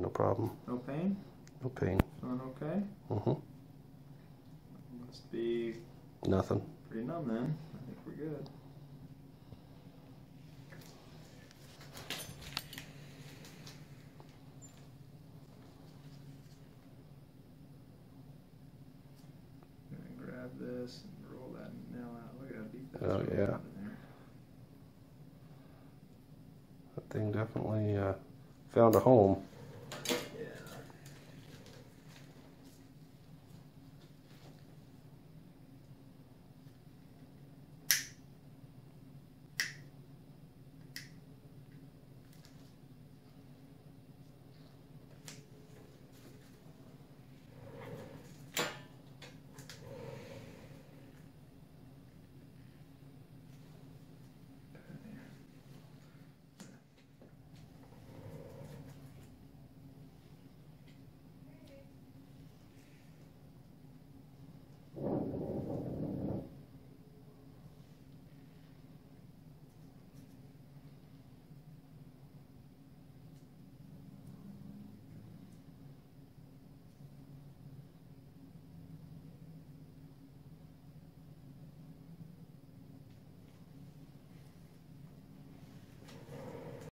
no problem. No pain? No pain. Feeling okay? Mm-hmm. Must be Nothing. pretty numb then. I think we're good. Grab this and roll that nail out. Look at that deep that's Oh, really yeah. That thing definitely uh, found a home.